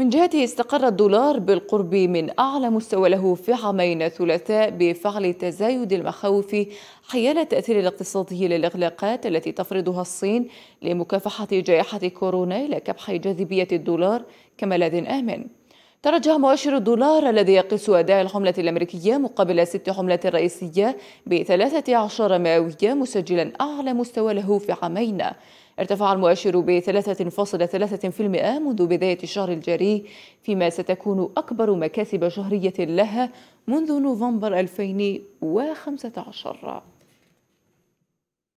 من جهته استقر الدولار بالقرب من أعلى مستوى له في عامين الثلاثاء بفعل تزايد المخاوف حيال التأثير الاقتصادي للإغلاقات التي تفرضها الصين لمكافحة جائحة كورونا إلى كبح جاذبية الدولار كملاذ آمن. ترجح مؤشر الدولار الذي يقيس أداء العملة الأمريكية مقابل ست عملات رئيسية بثلاثة عشر مئوية مسجلا أعلى مستوى له في عامين ارتفع المؤشر ب 3.3% منذ بداية الشهر الجاري فيما ستكون أكبر مكاسب شهرية لها منذ نوفمبر 2015